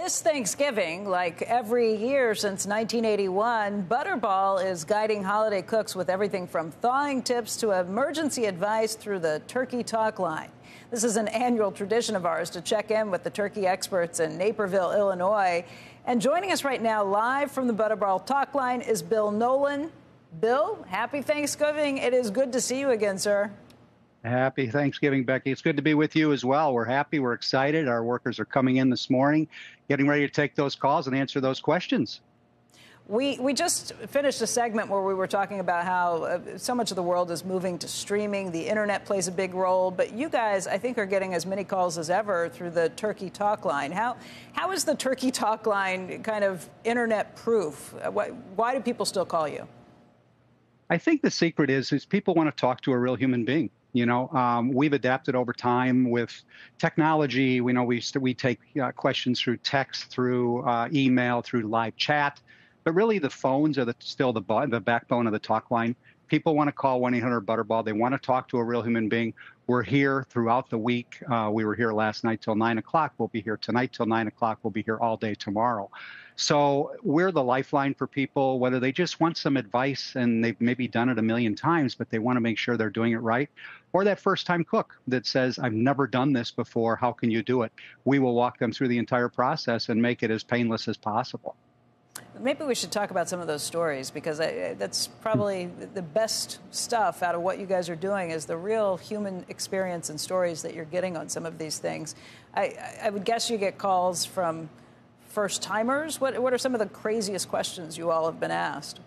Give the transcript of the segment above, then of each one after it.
This Thanksgiving, like every year since 1981, Butterball is guiding holiday cooks with everything from thawing tips to emergency advice through the turkey talk line. This is an annual tradition of ours to check in with the turkey experts in Naperville, Illinois. And joining us right now, live from the Butterball talk line, is Bill Nolan. Bill, happy Thanksgiving. It is good to see you again, sir. Happy Thanksgiving, Becky. It's good to be with you as well. We're happy. We're excited. Our workers are coming in this morning, getting ready to take those calls and answer those questions. We, we just finished a segment where we were talking about how uh, so much of the world is moving to streaming. The internet plays a big role, but you guys, I think, are getting as many calls as ever through the Turkey Talk line. How, how is the Turkey Talk line kind of internet proof? Uh, why, why do people still call you? I think the secret is is people want to talk to a real human being. You know, um, we've adapted over time with technology. We know we we take uh, questions through text, through uh, email, through live chat, but really the phones are the, still the the backbone of the talk line. People want to call 1 800 Butterball. They want to talk to a real human being. We're here throughout the week. Uh, we were here last night till 9 o'clock. We'll be here tonight till 9 o'clock. We'll be here all day tomorrow. So we're the lifeline for people, whether they just want some advice and they've maybe done it a million times, but they want to make sure they're doing it right, or that first time cook that says, I've never done this before. How can you do it? We will walk them through the entire process and make it as painless as possible. Maybe we should talk about some of those stories because I, that's probably the best stuff out of what you guys are doing is the real human experience and stories that you're getting on some of these things. I, I would guess you get calls from first timers? What, what are some of the craziest questions you all have been asked?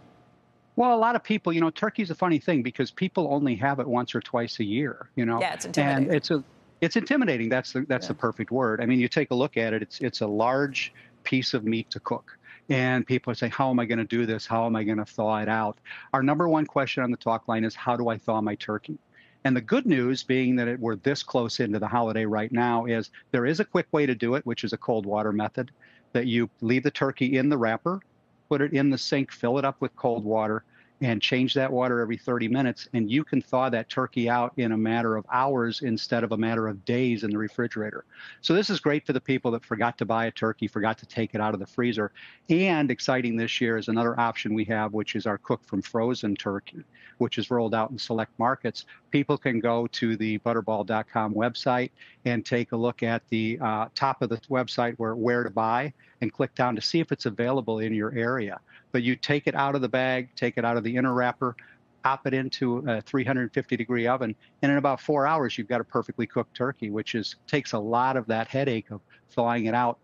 Well, a lot of people, you know, turkey's a funny thing because people only have it once or twice a year, you know. Yeah, it's intimidating. And it's a it's intimidating. That's the that's yeah. the perfect word. I mean, you take a look at it, it's it's a large piece of meat to cook. And people say, How am I going to do this? How am I going to thaw it out? Our number one question on the talk line is how do I thaw my turkey? And the good news, being that it, we're this close into the holiday right now, is there is a quick way to do it, which is a cold water method that you leave the turkey in the wrapper, put it in the sink, fill it up with cold water, and change that water every 30 minutes. And you can thaw that turkey out in a matter of hours instead of a matter of days in the refrigerator. So this is great for the people that forgot to buy a turkey, forgot to take it out of the freezer. And exciting this year is another option we have, which is our cook from frozen turkey, which is rolled out in select markets. People can go to the butterball.com website and take a look at the uh, top of the website where where to buy and click down to see if it's available in your area. But you take it out of the bag, take it out of the inner wrapper, pop it into a 350 degree oven, and in about four hours you've got a perfectly cooked turkey, which is takes a lot of that headache of thawing it out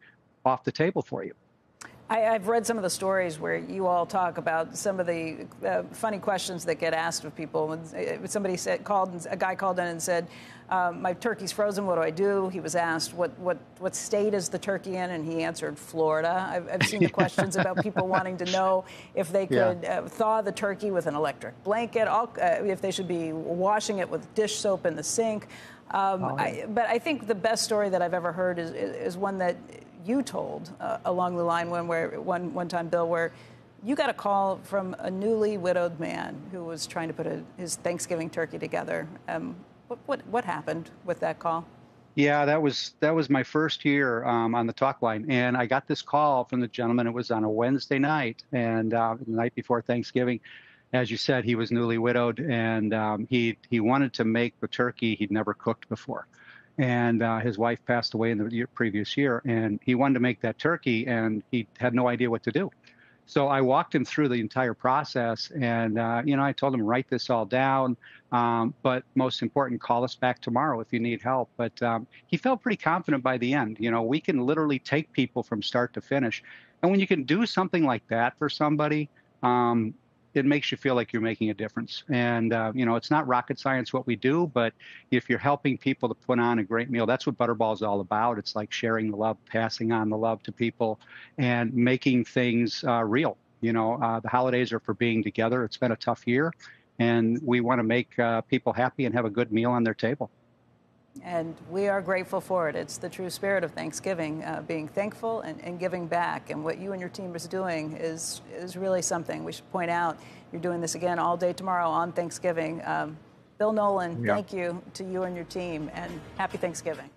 off the table for you. I, have read some of the stories where you all talk about some of the uh, funny questions that get asked of people. When uh, somebody said, called, a guy called in and said, um, "My turkey's frozen. What do I do?" He was asked, "What what what state is the turkey in?" And he answered, "Florida." I've, I've seen the questions about people wanting to know if they could yeah. uh, thaw the turkey with an electric blanket, all, uh, if they should be washing it with dish soap in the sink. Um, oh, yeah. I, but I think the best story that I've ever heard is, is one that you told uh, along the line when where one one time, Bill, where you got a call from a newly widowed man who was trying to put a, his Thanksgiving turkey together. Um, what, what what happened with that call? Yeah, that was that was my first year um, on the talk line, and I got this call from the gentleman. It was on a Wednesday night, and uh, the night before Thanksgiving. As you said, he was newly widowed, and um, he he wanted to make the turkey he'd never cooked before and uh, his wife passed away in the year, previous year and he wanted to make that turkey and he had no idea what to do. So i walked him through the entire process and uh, you know i told him write this all down um, but most important call us back tomorrow if you need help. But um, he felt pretty confident by the end. You know we can literally take people from start to finish. And when you can do something like that for somebody um, it makes you feel like you're making a difference. And, uh, you know, it's not rocket science what we do, but if you're helping people to put on a great meal, that's what Butterball is all about. It's like sharing the love, passing on the love to people, and making things uh, real. You know, uh, the holidays are for being together. It's been a tough year, and we want to make uh, people happy and have a good meal on their table. And we are grateful for it. It's the true spirit of Thanksgiving, uh, being thankful and, and, giving back. And what you and your team is doing is, is really something. We should point out you're doing this again all day tomorrow on Thanksgiving. Um, Bill Nolan, yeah. thank you to you and your team, and happy Thanksgiving.